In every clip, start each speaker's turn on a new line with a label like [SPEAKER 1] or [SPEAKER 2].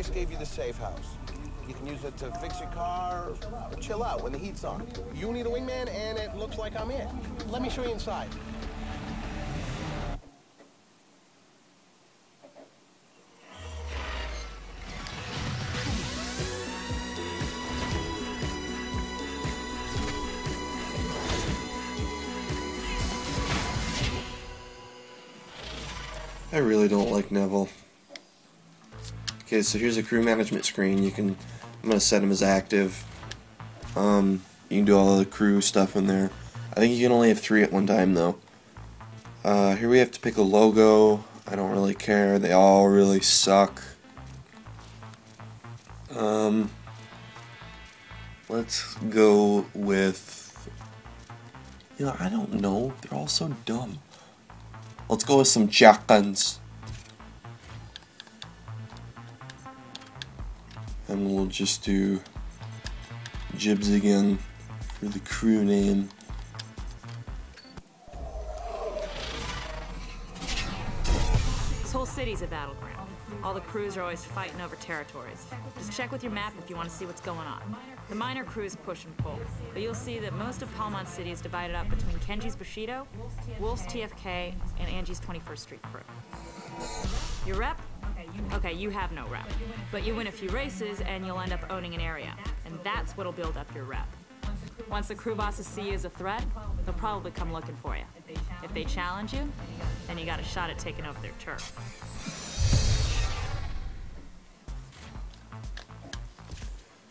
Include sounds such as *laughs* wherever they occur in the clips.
[SPEAKER 1] Darius gave you the safe house. You can use it to fix your car or chill out when the heat's on. You need a wingman, and it looks like I'm in. Let me show you inside.
[SPEAKER 2] I really don't like Neville. Okay, so here's a crew management screen. You can, I'm gonna set them as active. Um, you can do all the crew stuff in there. I think you can only have three at one time though. Uh, here we have to pick a logo. I don't really care. They all really suck. Um, let's go with. You know, I don't know. They're all so dumb. Let's go with some Jackans. And we'll just do Jibs again for the crew name.
[SPEAKER 3] This whole city's a battleground. All the crews are always fighting over territories. Just check with your map if you want to see what's going on. The minor crews push and pull, but you'll see that most of Palmont City is divided up between Kenji's Bushido, Wolf's TFK, and Angie's 21st Street crew. Your rep? Okay, you have no rep. But you win a few races and you'll end up owning an area. And that's what'll build up your rep. Once the crew bosses see you as a threat, they'll probably come looking for you. If they challenge you, then you got a shot at taking over their turf.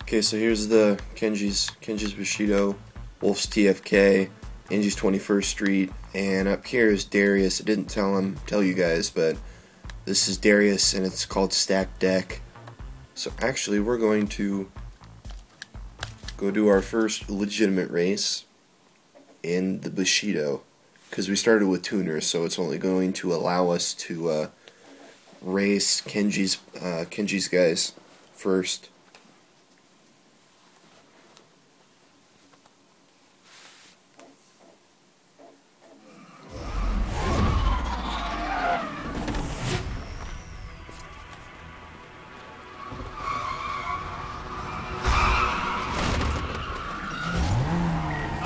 [SPEAKER 2] Okay, so here's the Kenji's Kenji's Bushido, Wolf's TFK, Angie's 21st Street, and up here is Darius. I didn't tell him, tell you guys, but this is Darius, and it's called Stack Deck. So actually, we're going to go do our first legitimate race in the Bushido, because we started with tuners, so it's only going to allow us to uh, race Kenji's uh, Kenji's guys first.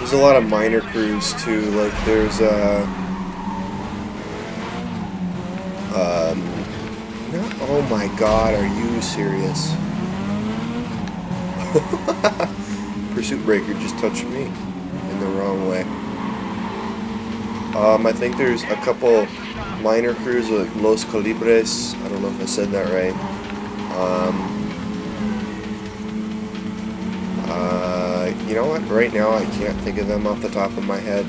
[SPEAKER 2] There's a lot of minor crews too. Like there's uh, um, not, oh my god, are you serious? *laughs* Pursuit Breaker just touched me in the wrong way. Um, I think there's a couple minor crews like Los Calibres. I don't know if I said that right. Um, you know what? Right now I can't think of them off the top of my head.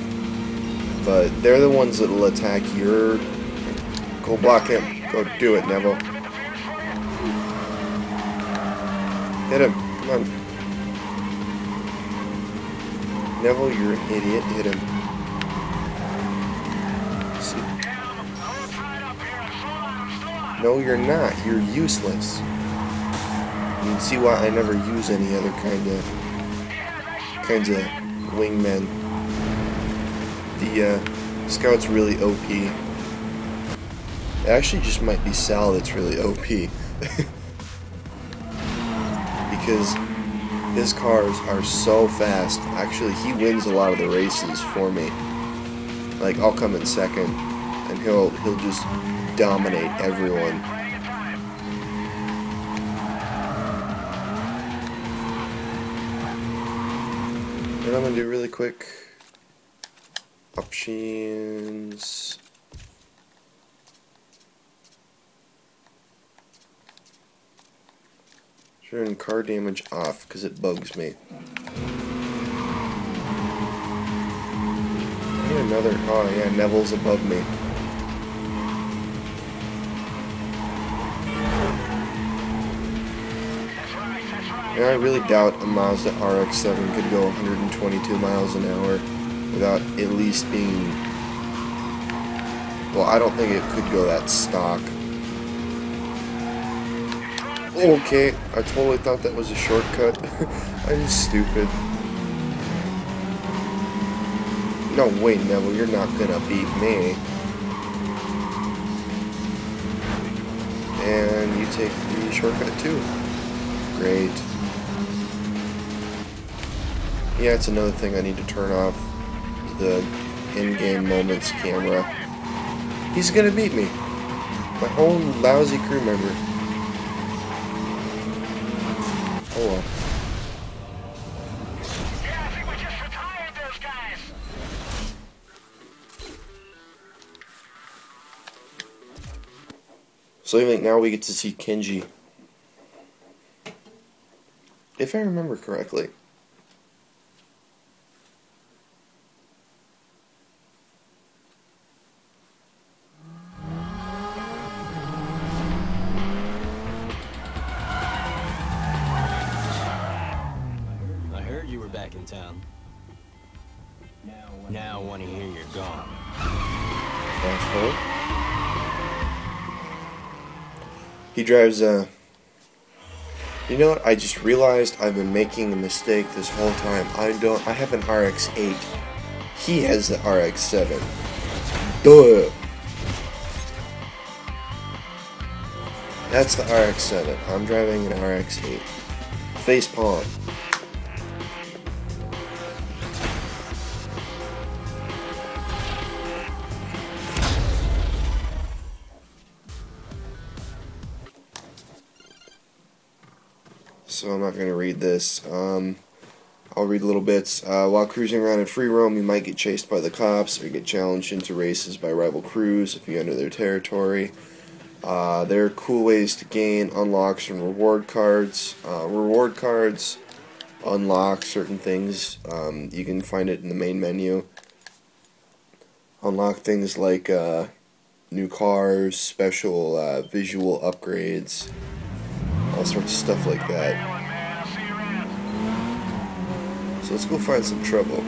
[SPEAKER 2] But they're the ones that will attack your... Go block him. Go do it, Neville. Hit him. Come on. Neville, you're an idiot. Hit him. See? No, you're not. You're useless. You can see why I never use any other kind of kinds of wingmen. The uh, scout's really OP. It actually just might be Sal that's really OP. *laughs* because his cars are so fast. Actually, he wins a lot of the races for me. Like I'll come in second, and he'll he'll just dominate everyone. And I'm gonna do really quick options. Turn car damage off because it bugs me. Here another. Oh yeah, Neville's above me. Yeah, I really doubt a Mazda RX-7 could go 122 miles an hour without at least being... Well, I don't think it could go that stock. Okay, I totally thought that was a shortcut. *laughs* I'm stupid. No, wait, Neville, you're not gonna beat me. and you take the shortcut too. Great. Yeah, it's another thing I need to turn off the in-game moments camera. He's gonna beat me. My whole lousy crew member. Oh well. So I think now we get to see Kenji. If I remember correctly.
[SPEAKER 4] Back in town. Now I want to hear you're gone.
[SPEAKER 2] Asshole. He drives a. You know what? I just realized I've been making a mistake this whole time. I don't. I have an RX-8. He has the RX-7. Duh. That's the RX-7. I'm driving an RX-8. Face palm. So I'm not going to read this. Um, I'll read little bits. Uh, while cruising around in free roam, you might get chased by the cops or get challenged into races by rival crews if you enter their territory. Uh, there are cool ways to gain unlocks and reward cards. Uh, reward cards unlock certain things. Um, you can find it in the main menu. Unlock things like uh, new cars, special uh, visual upgrades, all sorts of stuff like that. So let's go find some trouble.